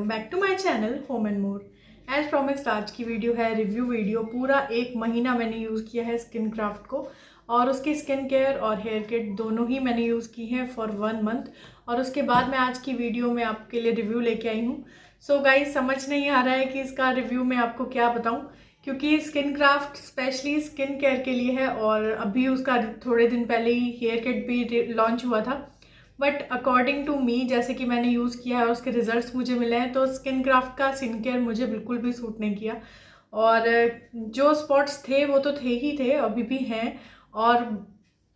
Welcome back to my channel home and more as promised आज की video है review video पूरा एक महीना मैंने यूज़ किया है स्किन क्राफ्ट को, और उसकी स्किन केयर और हेयर किट दोनों ही मैंने यूज़ की हैं फॉर वन मंथ और उसके बाद मैं आज की वीडियो में आपके लिए रिव्यू लेके आई हूँ। सो गाइज़ समझ नहीं आ रहा है कि इसका रिव्यू मैं आपको क्या बताऊँ, क्योंकि Skin Craft specially skin care के लिए है, और अभी उसका थोड़े दिन पहले ही हेयर किट भी लॉन्च हुआ था। बट अकॉर्डिंग टू मी जैसे कि मैंने यूज़ किया है और उसके रिजल्ट्स मुझे मिले हैं तो स्किन क्राफ्ट का स्किन केयर मुझे बिल्कुल भी सूट नहीं किया। और जो स्पॉट्स थे वो तो थे ही थे अभी भी हैं। और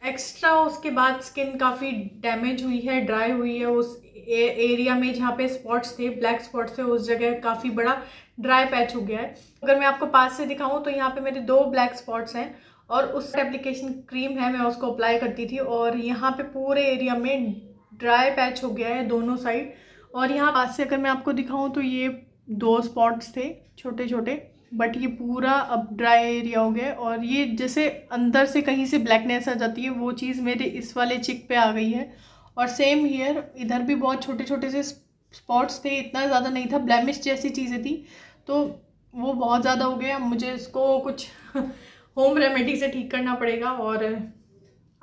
एक्स्ट्रा उसके बाद स्किन काफ़ी डैमेज हुई है ड्राई हुई है। उस ए, एरिया में जहाँ पे स्पॉट्स थे ब्लैक स्पॉट्स थे उस जगह काफ़ी बड़ा ड्राई पैच हो गया है। अगर मैं आपको पास से दिखाऊँ तो यहाँ पे मेरे दो ब्लैक स्पॉट्स हैं और उस एप्लीकेशन क्रीम है मैं उसको अप्लाई करती थी। और यहाँ पे पूरे एरिया में ड्राई पैच हो गया है दोनों साइड। और यहाँ पास से अगर मैं आपको दिखाऊँ तो ये दो स्पॉट्स थे छोटे छोटे बट ये पूरा अब ड्राई एरिया हो गया और ये जैसे अंदर से कहीं से ब्लैकनेस आ जाती है, वो चीज़ मेरे इस वाले चिक पे आ गई है। और सेम हीयर इधर भी बहुत छोटे छोटे से स्पॉट्स थे, इतना ज़्यादा नहीं था, ब्लैमिश जैसी चीज़ें थी। तो वो बहुत ज़्यादा हो गया मुझे इसको कुछ होम रेमेडी से ठीक करना पड़ेगा और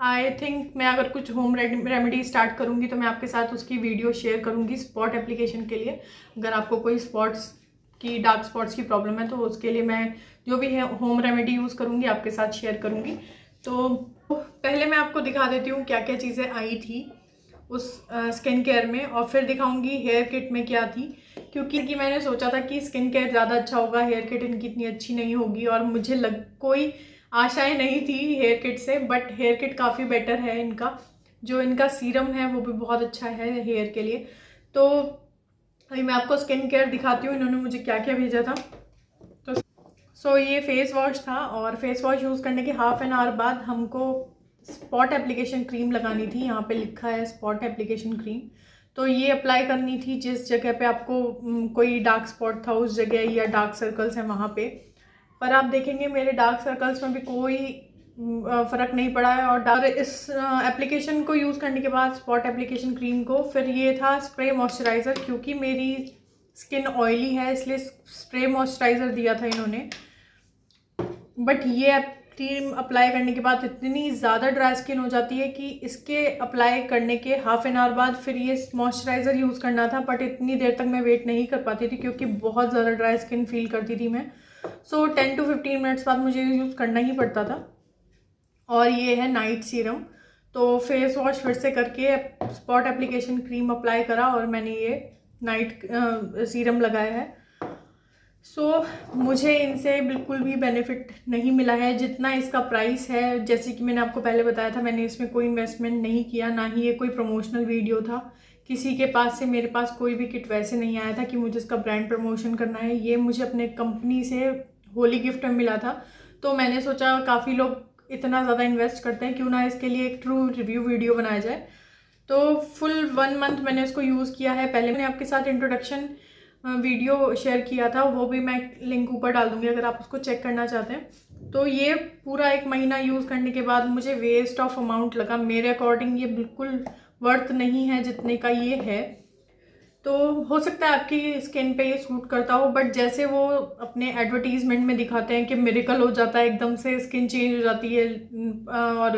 आई थिंक मैं अगर कुछ होम रेमेडी स्टार्ट करूँगी तो मैं आपके साथ उसकी वीडियो शेयर करूँगी स्पॉट एप्लीकेशन के लिए। अगर आपको कोई स्पॉट्स की डार्क स्पॉट्स की प्रॉब्लम है तो उसके लिए मैं जो भी है होम रेमेडी यूज़ करूँगी, आपके साथ शेयर करूँगी। तो पहले मैं आपको दिखा देती हूँ क्या क्या चीज़ें आई थी उस स्किन केयर में और फिर दिखाऊँगी हेयर किट में क्या थी। क्योंकि कि मैंने सोचा था कि स्किन केयर ज़्यादा अच्छा होगा हेयर किट इनकी इतनी अच्छी नहीं होगी और मुझे लग, कोई आशाएँ नहीं थी हेयर किट से बट हेयर किट काफ़ी बेटर है इनका। जो इनका सीरम है वो भी बहुत अच्छा है हेयर के लिए। तो अभी मैं आपको स्किन केयर दिखाती हूँ इन्होंने मुझे क्या क्या भेजा था। तो सो so, ये फेस वॉश था और फेस वॉश यूज़ करने के हाफ़ एन आवर बाद हमको स्पॉट एप्लीकेशन क्रीम लगानी थी। यहाँ पे लिखा है स्पॉट एप्लीकेशन क्रीम तो ये अप्लाई करनी थी जिस जगह पे आपको कोई डार्क स्पॉट था उस जगह या डार्क सर्कल्स हैं वहाँ पे। पर आप देखेंगे मेरे डार्क सर्कल्स में भी कोई फ़र्क नहीं पड़ा है और डार्क इस एप्लीकेशन को यूज़ करने के बाद स्पॉट एप्लीकेशन क्रीम को फिर ये था स्प्रे मॉइस्चराइज़र क्योंकि मेरी स्किन ऑयली है, इसलिए स्प्रे मॉइस्चराइज़र दिया था इन्होंने। बट ये क्रीम अप्लाई करने के बाद इतनी ज़्यादा ड्राई स्किन हो जाती है कि इसके अप्लाई करने के हाफ़ एन आवर बाद फिर ये मॉइस्चराइज़र यूज़ करना था बट इतनी देर तक मैं वेट नहीं कर पाती थी क्योंकि बहुत ज़्यादा ड्राई स्किन फील करती थी मैं। So ten to fifteen minutes बाद मुझे यूज़ करना ही पड़ता था। और ये है नाइट सीरम तो फेस वॉश फिर से करके स्पॉट एप्लीकेशन क्रीम अप्लाई करा और मैंने ये नाइट सीरम लगाया है। सो so, मुझे इनसे बिल्कुल भी बेनिफिट नहीं मिला है। जितना इसका प्राइस है जैसे कि मैंने आपको पहले बताया था मैंने इसमें कोई इन्वेस्टमेंट नहीं किया ना ही ये कोई प्रमोशनल वीडियो था। किसी के पास से, मेरे पास कोई भी किट वैसे नहीं आया था कि मुझे इसका ब्रांड प्रमोशन करना है। ये मुझे अपने कंपनी से होली गिफ्ट में मिला था। तो मैंने सोचा काफ़ी लोग इतना ज़्यादा इन्वेस्ट करते हैं, क्यों ना इसके लिए एक ट्रू रिव्यू वीडियो बनाया जाए। तो फुल वन मंथ मैंने इसको यूज़ किया है। पहले मैंने आपके साथ इंट्रोडक्शन वीडियो शेयर किया था। वो भी मैं लिंक ऊपर डाल दूँगी अगर आप उसको चेक करना चाहते हैं। तो ये पूरा एक महीना यूज़ करने के बाद मुझे वेस्ट ऑफ़ अमाउंट लगा। मेरे अकॉर्डिंग ये बिल्कुल वर्थ नहीं है जितने का ये है। तो हो सकता है आपकी स्किन पे ये सूट करता हो बट जैसे वो अपने एडवर्टीजमेंट में दिखाते हैं कि मेरिकल हो जाता है एकदम से स्किन चेंज हो जाती है और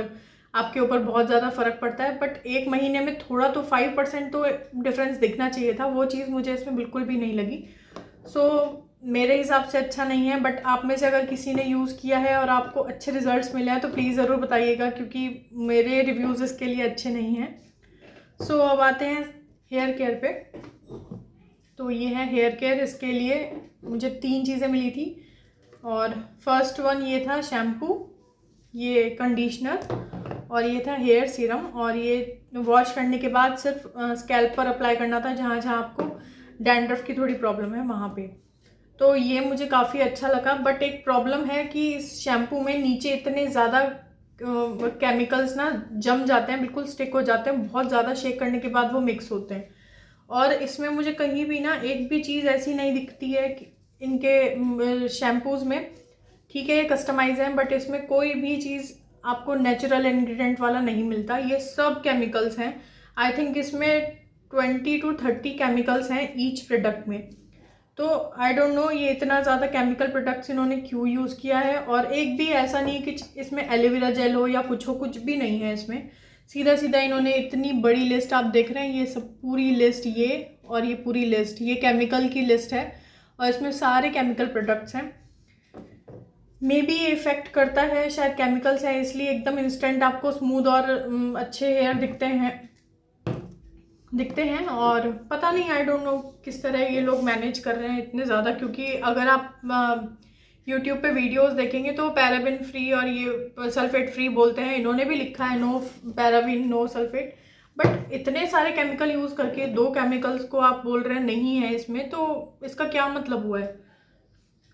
आपके ऊपर बहुत ज़्यादा फ़र्क पड़ता है। बट एक महीने में थोड़ा तो फाइव परसेंट तो डिफरेंस दिखना चाहिए था वो चीज़ मुझे इसमें बिल्कुल भी नहीं लगी। सो so, मेरे हिसाब से अच्छा नहीं है बट आप में से अगर किसी ने यूज़ किया है और आपको अच्छे रिजल्ट्स मिले हैं तो प्लीज़ ज़रूर बताइएगा क्योंकि मेरे रिव्यूज़ इसके लिए अच्छे नहीं हैं। सो so, अब आते हैं हेयर केयर पे। तो ये है हेयर केयर इसके लिए मुझे तीन चीज़ें मिली थी। और फ़र्स्ट वन ये था शैम्पू ये कंडीशनर और ये था हेयर सीरम और ये वॉश करने के बाद सिर्फ़ स्कैल्प पर अप्लाई करना था जहाँ जहाँ आपको डैंड्रफ की थोड़ी प्रॉब्लम है वहाँ पे। तो ये मुझे काफ़ी अच्छा लगा बट एक प्रॉब्लम है कि इस शैम्पू में नीचे इतने ज़्यादा केमिकल्स ना जम जाते हैं, बिल्कुल स्टिक हो जाते हैं, बहुत ज़्यादा शेक करने के बाद वो मिक्स होते हैं। और इसमें मुझे कहीं भी ना एक भी चीज़ ऐसी नहीं दिखती है कि इनके शैम्पूज़ में। ठीक है, ये कस्टमाइज है बट इसमें कोई भी चीज़ आपको नेचुरल इंग्रेडिएंट वाला नहीं मिलता। ये सब केमिकल्स हैं। आई थिंक इसमें ट्वेंटी टू थर्टी केमिकल्स हैं ईच प्रोडक्ट में। तो आई डोंट नो ये इतना ज़्यादा केमिकल प्रोडक्ट्स इन्होंने क्यों यूज़ किया है? और एक भी ऐसा नहीं है कि इसमें एलोवेरा जेल हो या कुछ हो, कुछ भी नहीं है इसमें। सीधा सीधा इन्होंने इतनी बड़ी लिस्ट आप देख रहे हैं, ये सब पूरी लिस्ट ये और ये पूरी लिस्ट ये केमिकल की लिस्ट है और इसमें सारे केमिकल प्रोडक्ट्स हैं। मे बी ये इफ़ेक्ट करता है, शायद केमिकल्स हैं, इसलिए एकदम इंस्टेंट आपको स्मूथ और अच्छे हेयर दिखते हैं। दिखते हैं और पता नहीं आई डोंट नो किस तरह ये लोग मैनेज कर रहे हैं इतने ज़्यादा, क्योंकि अगर आप यूट्यूब पे वीडियोस देखेंगे तो पैराबिन फ्री और ये सल्फेट फ्री बोलते हैं। इन्होंने भी लिखा है no paraben no sulphate but इतने सारे केमिकल यूज़ करके दो केमिकल्स को आप बोल रहे हैं, नहीं है इसमें तो इसका क्या मतलब हुआ है?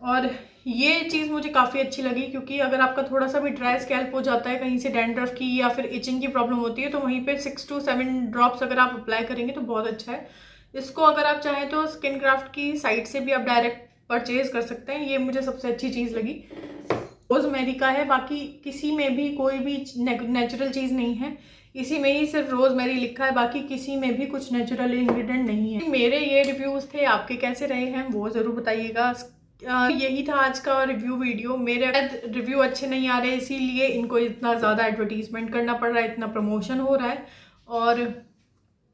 और ये चीज़ मुझे काफ़ी अच्छी लगी क्योंकि अगर आपका थोड़ा सा भी ड्राई स्कैल्प हो जाता है, कहीं से डैंड्रफ की या फिर इचिंग की प्रॉब्लम होती है तो वहीं पे सिक्स टू सेवन ड्रॉप्स अगर आप अप्लाई करेंगे तो बहुत अच्छा है। इसको अगर आप चाहें तो स्किन क्राफ्ट की साइट से भी आप डायरेक्ट परचेज कर सकते हैं, ये मुझे सबसे अच्छी चीज़ लगी। रोज़मेरी का है, बाकी किसी में भी कोई भी नेचुरल चीज़ नहीं है। इसी में ही सिर्फ़ रोज़मेरी लिखा है, बाकी किसी में भी कुछ नेचुरल इंग्रेडिएंट नहीं है। मेरे ये रिव्यूज़ थे, आपके कैसे रहे हैं वो ज़रूर बताइएगा। यही था आज का रिव्यू वीडियो मेरे रिव्यू अच्छे नहीं आ रहे, इसीलिए इनको इतना ज़्यादा एडवर्टीजमेंट करना पड़ रहा है, इतना प्रमोशन हो रहा है। और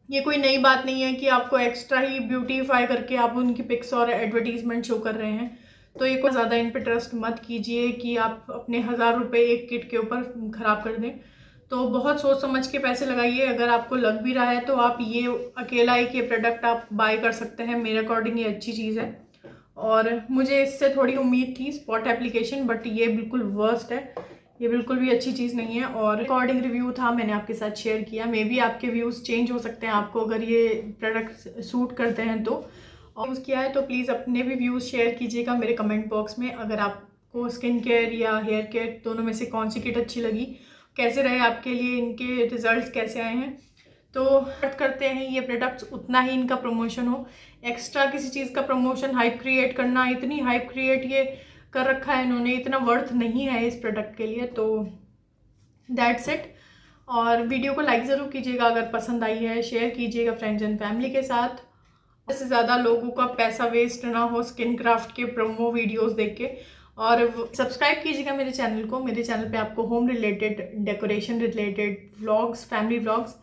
ये कोई नई बात नहीं है कि आपको एक्स्ट्रा ही ब्यूटीफाई करके आप उनकी पिक्स और एडवर्टीजमेंट शो कर रहे हैं। तो ये कोई ज़्यादा इन पर ट्रस्ट मत कीजिए कि आप अपने हज़ार रुपये एक किट के ऊपर ख़राब कर दें। तो बहुत सोच समझ के पैसे लगाइए। अगर आपको लग भी रहा है तो आप ये अकेला एक ये प्रोडक्ट आप बाय कर सकते हैं। मेरे अकॉर्डिंग ये अच्छी चीज़ है। और मुझे इससे थोड़ी उम्मीद थी स्पॉट एप्लीकेशन बट ये बिल्कुल वर्स्ट है। ये बिल्कुल भी अच्छी चीज़ नहीं है और रिकॉर्डिंग रिव्यू था, मैंने आपके साथ शेयर किया। मे बी आपके व्यूज़ चेंज हो सकते हैं। आपको अगर ये प्रोडक्ट सूट करते हैं तो। और यूज़ किया है तो प्लीज़ अपने भी व्यूज़ शेयर कीजिएगा मेरे कमेंट बॉक्स में। अगर आपको स्किन केयर या हेयर केयर दोनों में से कौन सी किट अच्छी लगी, कैसे रहे आपके लिए, इनके रिज़ल्ट कैसे आए हैं। तो करते हैं, ये प्रोडक्ट्स उतना ही इनका प्रमोशन हो। एक्स्ट्रा किसी चीज़ का प्रमोशन हाइप क्रिएट करना, इतनी हाइप क्रिएट ये कर रखा है इन्होंने, इतना वर्थ नहीं है इस प्रोडक्ट के लिए तो दैट्स इट और वीडियो को लाइक ज़रूर कीजिएगा, अगर पसंद आई है शेयर कीजिएगा फ्रेंड्स एंड फैमिली के साथ। इससे ज़्यादा लोगों का पैसा वेस्ट ना हो स्किन क्राफ्ट के प्रोमो वीडियोस देख के। और सब्सक्राइब कीजिएगा मेरे चैनल को। मेरे चैनल पे आपको home related decoration related vlogs family vlogs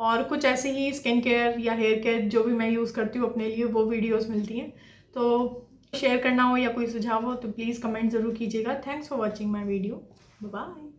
और कुछ ऐसे ही स्किन केयर या हेयर केयर जो भी मैं यूज़ करती हूँ अपने लिए, वो वीडियोस मिलती हैं। तो शेयर करना हो या कोई सुझाव हो तो प्लीज़ कमेंट ज़रूर कीजिएगा। Thanks for watching my video bye